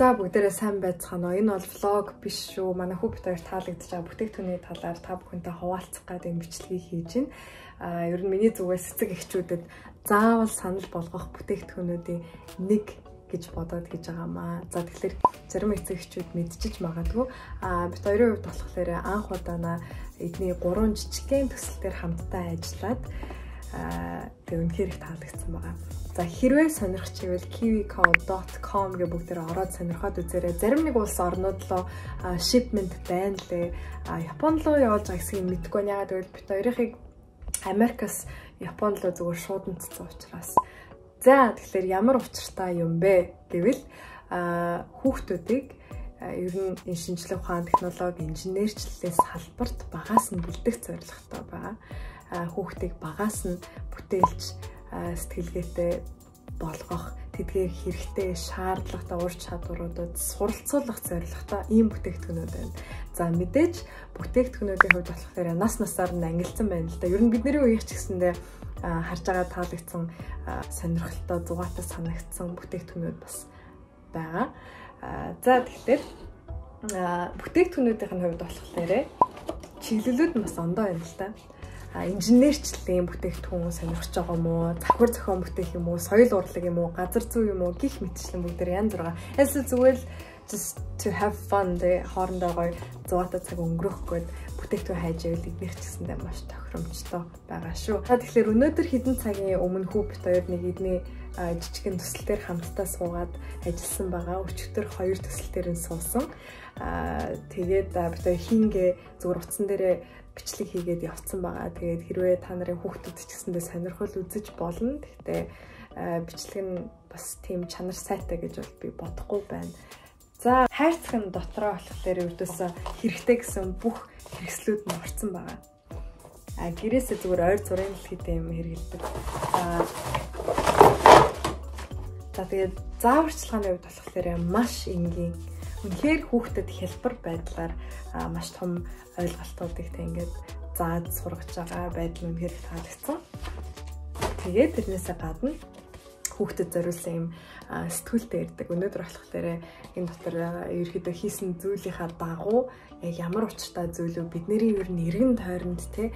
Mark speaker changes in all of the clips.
Speaker 1: За бүгдээрээ сайн байцгаана. Энэ бол влог биш шүү. Манай хүүхд хоёр таалагдж байгаа бүтээгдэхүүний талаар та бүхэнтэй хуваалцах гэдэг бичлэгийг хийж байна. Аа ер нь миний зүгээс эцэг эхчүүдэд заавал санал болгох бүтээгдэхүүнүүдийн нэг гэж бодоод хийж байгаамаа. За тэгэхээр зарим эцэг эхчүүд мэдчихэж магадгүй. Аа бит хоёрын хувьд болохоор анх удаанаа эдний гурван жижигхэн төсөл дээр хамтдаа ажиллаад аа тэг үнэхээр их таалагдсан байгаа. За хэрвээ сонирхч ивэл kiwico.com гэх бүгдээр ороод сонирхоод үзээрэй. Зарим нэг улс орнууд руу shipment байна лээ. Японд руу явуулж байгаа хэсгийг мэдгүй нь ягаад гэвэл бит хоёрыг Америкас Японд руу зүгээр шууд нцсэн учраас. За тэгэхээр ямар учиртай юм бэ гэвэл хүүхдүүдийг ер нь энэ шинжлэх ухаан технологи инженерчлэлээс салбарт багаас нь бэлдэх зорилготой байгаа. Хүүхдийг багаас нь бүтээлч сэтгэлгээтэй болгох тэдгээр хэрэгтэй шаардлагатай ур чадваруудад суралцуулах зорилготой ийм бүтээгдэхүүнүүд байна. За мэдээж бүтээгдэхүүнүүдийн хувьд болохоор нас насаар нь ангилсан байна л да. Ер нь бидний үеийнх ч гэсэндээ харж байгаа таалагдсан сонирхолтой зугаатай санагдсан бүтээгдэхүүнүүд бас байгаа. За тэгэхээр бүтээгдэхүүнүүдийн хувьд болохоор чиглэлүүд нь бас ондоо байна л да инженерчлэлийн бүтээгдэхүүн сонирхож байгаа юм уу, завхар зохион бүтээх юм уу, соёл урлаг юм уу, газар зүй юм уу? Гих мэтчлэн бүгд янз бүрийн. Эсвэл зүгээр л just to have fun дэ хоорондоо гоё зугаатай цаг өнгөрөх гээд бүтээгдэхүүн хайж ивэл эднийх ч гэсэндээ маш тохиромжтой байгаа шүү. Тэгэхээр өнөөдөр хідэн цагийн өмнө хүү бит хоёр нэг эдний жижигэн төсөл дээр хамтдаа суугаад ажилласан байгаа. Өчигдөр хоёр төсөл дээр нь суусан. Аа тэгээд бит хоёр хингээ зүгээр утсан дээрээ бичлэг хийгээд явцсан байгаа. Тэгээд хэрвээ та нарын хүүхдүүд ч гэсэндээ сонирхол үзэж болно. Гэхдээ бичлэг нь бас тийм чанар сайтай гэж бол би бодохгүй байна. За хайрцаг нь дотроо болохоор ердөөсөө хэрэгтэй гэсэн бүх хэрэгслүүд нь орцсон байгаа. А гэрээсээ зүгээр ойр зургийн л гэдэг юм хэрэгэлдэг. А За тэгээд зааварчилгааны хувьд болохоор маш энгийн үнэхээр хүүхдэд хялбар байдлаар маш том ойлголтуудыг та ингээд зааж сургаж байгаа байдал үнэхээр таалагдсан. Тэгээд тэрнээсээ гадна хүүхдэд зориулсан юм сэтгүүлтэй ирдэг. Өнөөдөр болохоор энэ дотор ерөөхдөө хийсэн зүйлийнхаа дагуу яг ямар учиртай зүйлөө бидний ер нь эргэн тойронд те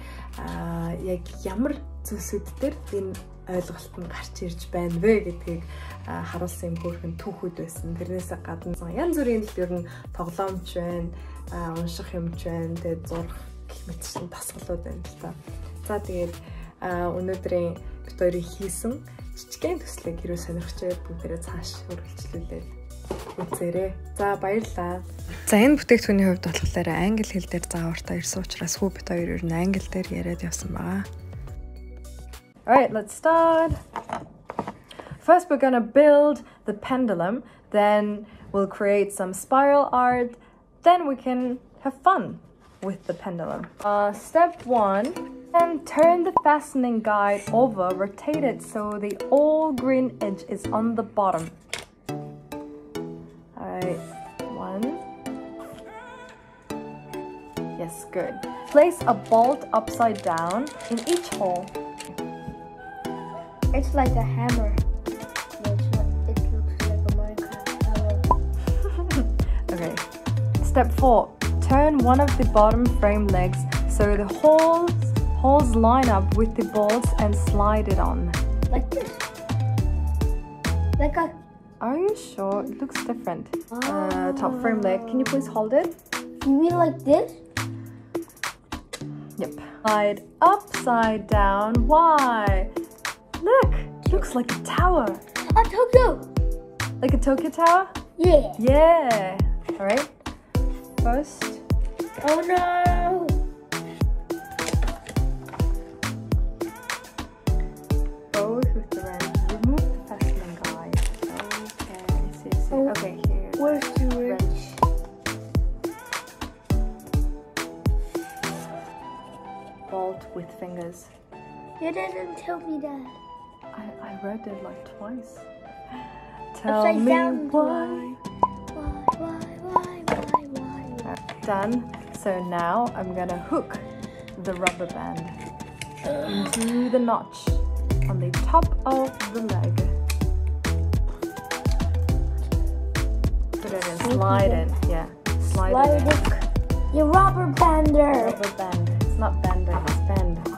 Speaker 1: яг ямар зүйлсүүд дээр энэ ойлголт нь гарч ирж байна вэ гэдгийг харуулсан юм хөөрхөн түүхүүд байсан. Тэрнээсээ гадна янз бүрийн л ер нь тоглоомч байна, унших юмч байна, тэгээд зурх гэх мэт шин тасгалууд байна л та. За тэгээд өнөөдрийн бит хоёрын хийсэн жижигхэн төслийг хэрвээ сонирхч байвал бүгдээрээ цааш хөрвүүлжлүүлээд үзээрэй. За баярлалаа. За энэ бүтээгдэхүүний хувьд болохоор англи хэл дээр заавартай ирсэн учраас хүү бит хоёр ер нь англи дээр яриад явсан байгаа. All right, let's start. First, we're gonna build the pendulum, then we'll create some spiral art, then we can have fun with the pendulum. Uh, step one, and turn the fastening guide over, rotate it so the all green edge is on the bottom. All right, one. Yes, good. Place a bolt upside down in each hole.
Speaker 2: It's like a hammer. It looks like a Minecraft
Speaker 1: okay. Step four. Turn one of the bottom frame legs so the holes holes line up with the bolts and slide it on.
Speaker 2: Like this. Like a.
Speaker 1: Are you sure? It looks different. Uh, top frame leg. Can you please hold it?
Speaker 2: You mean like this?
Speaker 1: Yep. Slide upside down. Why? Look, looks like a tower.
Speaker 2: A Tokyo.
Speaker 1: Like a Tokyo tower?
Speaker 2: Yeah.
Speaker 1: Yeah. All right. First.
Speaker 2: Oh no. You didn't tell me that.
Speaker 1: I, I read it like twice. Tell
Speaker 2: Upside
Speaker 1: me
Speaker 2: down.
Speaker 1: why.
Speaker 2: Why, why, why, why, why?
Speaker 1: Alright, Done. So now I'm gonna hook the rubber band into the notch on the top of the leg. Put it in. Slide it. Yeah. Slide,
Speaker 2: Slide
Speaker 1: it in.
Speaker 2: it. Your rubber bander.
Speaker 1: Rubber band. It's not bender, it's bend.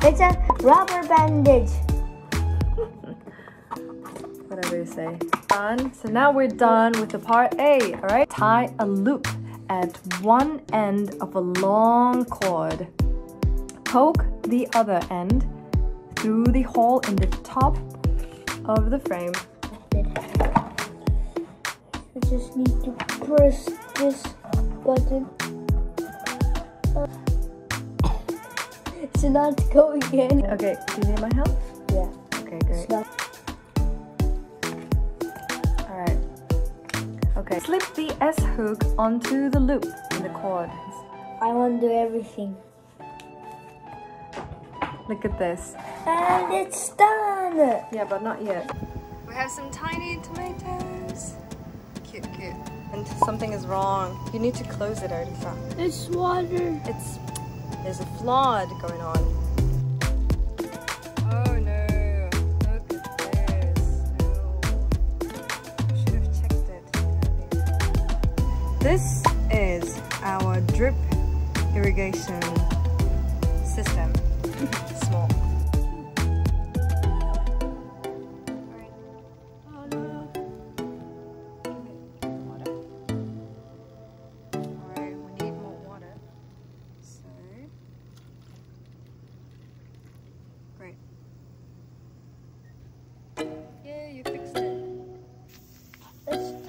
Speaker 2: It's a rubber bandage.
Speaker 1: Whatever you say. Done. So now we're done with the part A, alright? Tie a loop at one end of a long cord. Poke the other end through the hole in the top of the frame.
Speaker 2: I just need to press this button. It's not go again.
Speaker 1: Okay, do you need my help?
Speaker 2: Yeah.
Speaker 1: Okay, great.
Speaker 2: not.
Speaker 1: Alright. Okay. Slip the S hook onto the loop in the cord.
Speaker 2: I want to do everything.
Speaker 1: Look at this.
Speaker 2: And it's done.
Speaker 1: Yeah, but not yet. We have some tiny tomatoes. Cute, cute. And something is wrong. You need to close it, Arisa.
Speaker 2: It's water.
Speaker 1: It's there's a flood going on. Oh no! Look at this. No. Should have checked it. This is our drip irrigation system.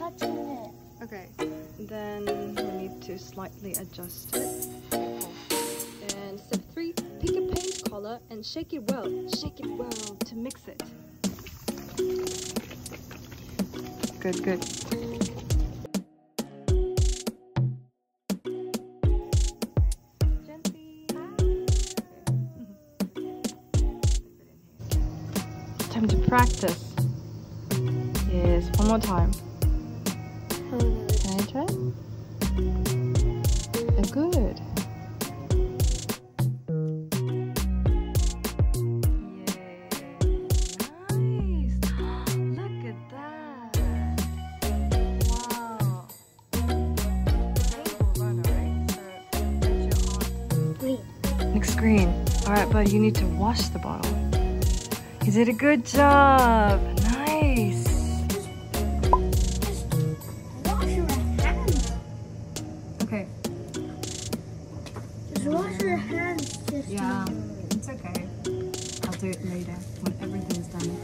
Speaker 2: Touching it.
Speaker 1: Okay, then we need to slightly adjust it. And step three, pick a paint color and shake it well. Shake it well to mix it. Good, good. Time to practice. Yes, one more time. Can I try? Oh, good. Nice. Look at that. Wow. Paint will run, alright? So put your on.
Speaker 2: Wait.
Speaker 1: Next green. Alright, buddy, you need to wash the bottle. You did a good job.
Speaker 2: Wash your hands.
Speaker 1: Yeah, it's okay. I'll do it later when everything's done.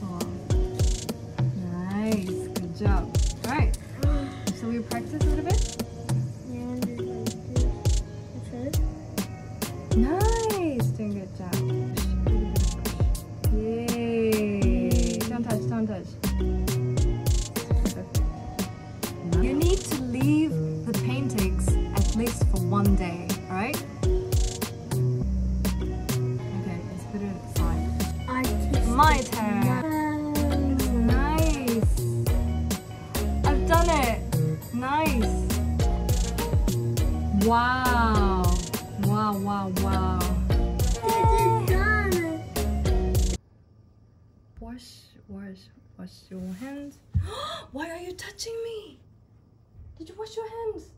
Speaker 1: Cool. Nice. Good job. Alright. So we practice a little bit? At least for one day, alright? Okay, let's put it aside.
Speaker 2: Artistic.
Speaker 1: My turn. Nice. I've done it. Nice. Wow. Wow, wow, wow. Wash, wash, wash your hands. Why are you touching me? Did you wash your hands?